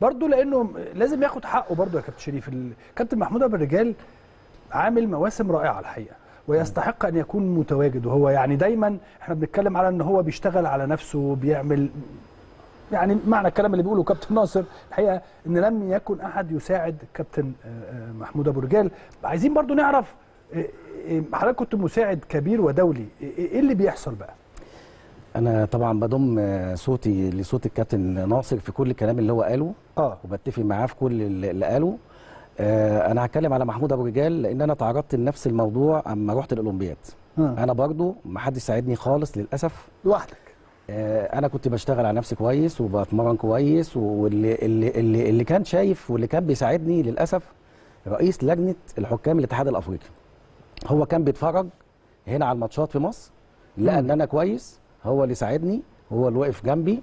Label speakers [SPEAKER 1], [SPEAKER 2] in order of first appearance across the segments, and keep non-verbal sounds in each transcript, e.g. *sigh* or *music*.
[SPEAKER 1] برضه لأنه لازم ياخد حقه برضه يا كابتن شريف. كابتن محمود ابو الرجال عامل مواسم رائعة الحقيقة ويستحق أن يكون متواجد. وهو يعني دايما إحنا بنتكلم على إن هو بيشتغل على نفسه بيعمل يعني معنى الكلام اللي بيقوله كابتن ناصر. الحقيقة إن لم يكن أحد يساعد كابتن آه، آه، محمود أبو رجال عايزين برضو نعرف آه، حضرتك كنت مساعد كبير ودولي إيه اللي بيحصل بقى؟
[SPEAKER 2] أنا طبعا بضم صوتي لصوت الكابتن ناصر في كل الكلام اللي هو قاله
[SPEAKER 1] آه.
[SPEAKER 2] وبتفق معاه في كل اللي اللي قاله. آه، أنا هتكلم على محمود أبو رجال لأن أنا تعرضت لنفس الموضوع أما رحت الأولمبياد.
[SPEAKER 1] آه.
[SPEAKER 2] أنا برضو ما حدش ساعدني خالص للأسف.
[SPEAKER 1] لوحدك.
[SPEAKER 2] آه، أنا كنت بشتغل على نفسي كويس وبتمرن كويس واللي اللي اللي, اللي كان شايف واللي كان بيساعدني للأسف رئيس لجنة الحكام الاتحاد الأفريقي. هو كان بيتفرج هنا على الماتشات في مصر لقى إن أنا كويس هو اللي ساعدني هو اللي وقف جنبي.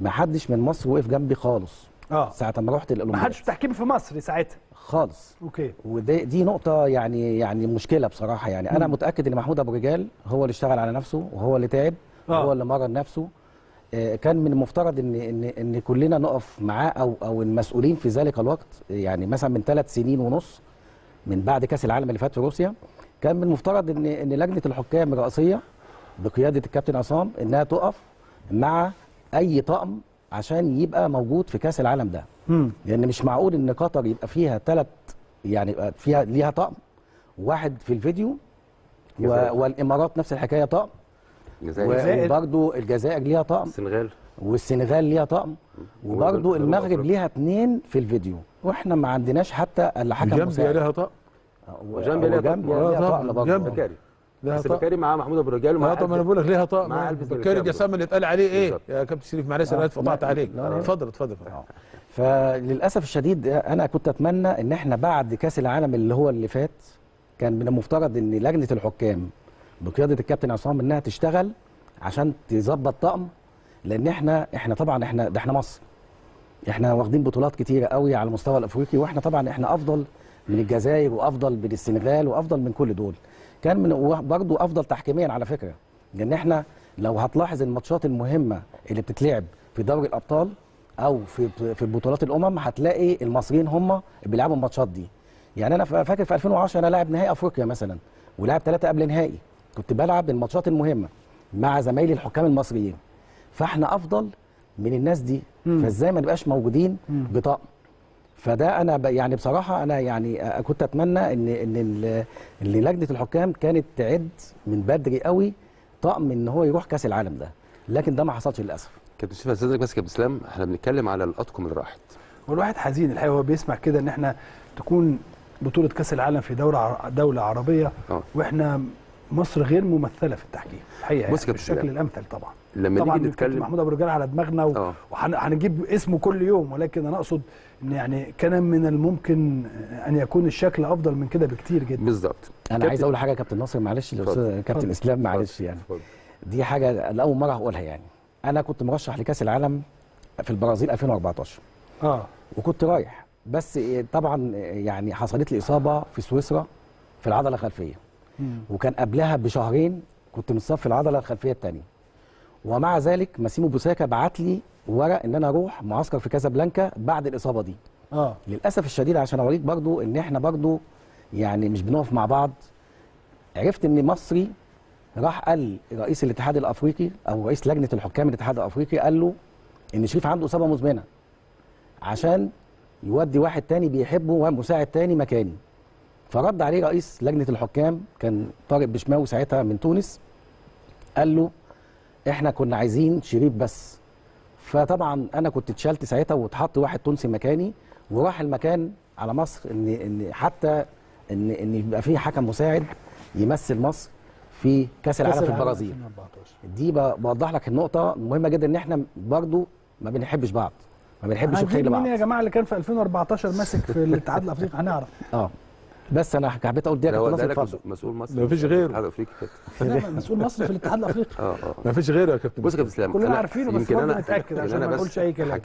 [SPEAKER 2] ما حدش من مصر وقف جنبي خالص.
[SPEAKER 1] آه.
[SPEAKER 2] ساعة ما رحت
[SPEAKER 1] ما
[SPEAKER 2] الأولمبياد.
[SPEAKER 1] حدش تحكيم في مصر ساعتها.
[SPEAKER 2] خالص.
[SPEAKER 1] أوكي.
[SPEAKER 2] ودي دي نقطة يعني يعني مشكلة بصراحة يعني. أنا
[SPEAKER 1] مم.
[SPEAKER 2] متأكد إن محمود أبو رجال هو اللي اشتغل على نفسه وهو اللي تعب
[SPEAKER 1] آه.
[SPEAKER 2] وهو اللي مرن نفسه. آه، كان من المفترض إن إن إن كلنا نقف معاه أو أو المسؤولين في ذلك الوقت يعني مثلا من ثلاث سنين ونص من بعد كأس العالم اللي فات في روسيا. كان من المفترض إن إن لجنة الحكام الرئاسية بقيادة الكابتن عصام إنها تقف مع أي طقم عشان يبقى موجود في كأس العالم ده.
[SPEAKER 1] امم
[SPEAKER 2] لأن مش معقول إن قطر يبقى فيها ثلاث يعني يبقى فيها ليها طقم واحد في الفيديو و... والإمارات نفس الحكاية طقم.
[SPEAKER 3] الجزائر
[SPEAKER 1] الجزائر.
[SPEAKER 2] وبرده الجزائر ليها طقم.
[SPEAKER 3] السنغال.
[SPEAKER 2] والسنغال ليها طقم. وبرده
[SPEAKER 3] وجنوب
[SPEAKER 2] المغرب. ليها اثنين في الفيديو. وإحنا ما عندناش حتى الا حكم
[SPEAKER 4] جنبي
[SPEAKER 3] ليها طقم.
[SPEAKER 2] وجنبيا
[SPEAKER 4] آه
[SPEAKER 2] ليها طقم برضه
[SPEAKER 4] جنبي. لها
[SPEAKER 3] بس بكاري معاه محمود أبو رجال ومعاه
[SPEAKER 4] طبعا أنا
[SPEAKER 3] قلب-
[SPEAKER 4] بقول لك ليها طقم
[SPEAKER 3] مع
[SPEAKER 4] بكاري. جسام اللي اتقال عليه
[SPEAKER 3] إيه.
[SPEAKER 4] يا كابتن شريف معلش أنا اتقطعت
[SPEAKER 2] لا،
[SPEAKER 4] عليك. اتفضل اتفضل.
[SPEAKER 2] فللأسف الشديد أنا كنت أتمنى إن إحنا بعد كأس العالم اللي هو اللي فات كان من المفترض إن لجنة الحكام بقيادة الكابتن عصام إنها تشتغل عشان تظبط طقم لأن إحنا إحنا طبعا إحنا ده إحنا مصر. إحنا واخدين بطولات كتيرة قوي على المستوى الأفريقي وإحنا طبعا إحنا أفضل من الجزائر وأفضل من السنغال وأفضل من كل دول. كان من برضه أفضل تحكيميا على فكرة لأن إحنا لو هتلاحظ الماتشات المهمة اللي بتتلعب في دوري الأبطال أو في في بطولات الأمم هتلاقي المصريين هم بيلعبوا الماتشات دي يعني أنا فا- فاكر في 2010 أنا لاعب نهائي أفريقيا مثلا ولعب ثلاثة قبل نهائي كنت بلعب الماتشات المهمة مع زمايلي الحكام المصريين فإحنا أفضل من الناس دي. فإزاي ما نبقاش موجودين. بطقم فده أنا ب- يعني بصراحة أنا يعني كنت أتمنى إن إن ال- إن لجنة الحكام كانت تعد من بدري قوي طقم إن هو يروح كأس العالم ده. لكن ده ما حصلش للأسف.
[SPEAKER 3] كابتن شريف استاذنك بس يا كابتن اسلام إحنا بنتكلم على الأطقم اللي راحت.
[SPEAKER 1] والواحد حزين الحقيقة هو بيسمع كده إن إحنا تكون بطولة كأس العالم في دوله دولة عربية
[SPEAKER 3] آه.
[SPEAKER 1] وإحنا مصر غير ممثلة في التحكيم الحقيقة
[SPEAKER 3] بص
[SPEAKER 1] يعني
[SPEAKER 3] كابتن
[SPEAKER 1] بالشكل. الأمثل طبعا
[SPEAKER 3] لما
[SPEAKER 1] طبعا
[SPEAKER 3] نيجي نتكلم
[SPEAKER 1] محمود أبو رجال على دماغنا وهنجيب اسمه كل يوم ولكن أنا أقصد إن يعني كان من الممكن أن يكون الشكل أفضل من كده بكتير جدا
[SPEAKER 3] بالظبط
[SPEAKER 2] أنا
[SPEAKER 3] كابتن-
[SPEAKER 2] عايز أقول حاجة يا كابتن ناصر معلش
[SPEAKER 3] اتفضل.
[SPEAKER 2] لأستاذ كابتن. إسلام معلش يعني
[SPEAKER 3] اتفضل.
[SPEAKER 2] دي حاجة لأول مرة هقولها يعني أنا كنت مرشح لكأس العالم في البرازيل 2014
[SPEAKER 1] آه
[SPEAKER 2] وكنت رايح بس طبعا يعني حصلت لي إصابة في سويسرا في العضلة
[SPEAKER 1] الخلفية.
[SPEAKER 2] وكان قبلها بشهرين كنت متصاب في العضلة الخلفية الثانية ومع ذلك ماسيمو بوساكا بعت لي ورق إن أنا أروح معسكر في كازابلانكا بعد الإصابة دي.
[SPEAKER 1] آه.
[SPEAKER 2] للأسف الشديد عشان أوريك برضو إن إحنا برضو يعني مش بنقف مع بعض. عرفت إن مصري راح قال رئيس الاتحاد الأفريقي أو رئيس لجنة الحكام الاتحاد الأفريقي قال له إن شريف عنده إصابة مزمنة عشان يودي واحد تاني بيحبه ومساعد تاني مكاني. فرد عليه رئيس لجنة الحكام كان طارق بشماوي ساعتها من تونس قال له إحنا كنا عايزين شريف بس. فطبعا أنا كنت اتشالت ساعتها واتحط واحد تونسي مكاني وراح المكان على مصر ان إن حتى ان إن يبقى في حكم مساعد يمثل مصر في كأس العالم في البرازيل.
[SPEAKER 1] 2014
[SPEAKER 2] دي بوضح لك النقطة مهمة جدا إن إحنا برضو ما بنحبش بعض ما بنحبش الخير لبعض.
[SPEAKER 1] مين يا جماعة اللي كان في 2014 ماسك في الاتحاد الأفريقي؟ هنعرف.
[SPEAKER 2] آه. بس أنا حبيت أقول دي يا
[SPEAKER 3] ده هو
[SPEAKER 2] كابتن
[SPEAKER 3] ده
[SPEAKER 2] ناصر
[SPEAKER 3] لك
[SPEAKER 2] اتفضل
[SPEAKER 3] مسؤول مصر.
[SPEAKER 4] مفيش
[SPEAKER 3] في
[SPEAKER 4] غيره.
[SPEAKER 3] الاتحاد الافريقي
[SPEAKER 1] لا، مسؤول مصر في الاتحاد الأفريقي. *laughs*
[SPEAKER 3] آه آه
[SPEAKER 4] ما فيش غيره يا كابتن.
[SPEAKER 3] بص يا كابتن إسلام
[SPEAKER 1] كلنا عارفينه بس نتاكد
[SPEAKER 3] يمكن
[SPEAKER 1] عشان ما
[SPEAKER 3] بس
[SPEAKER 1] نقولش أي كلام.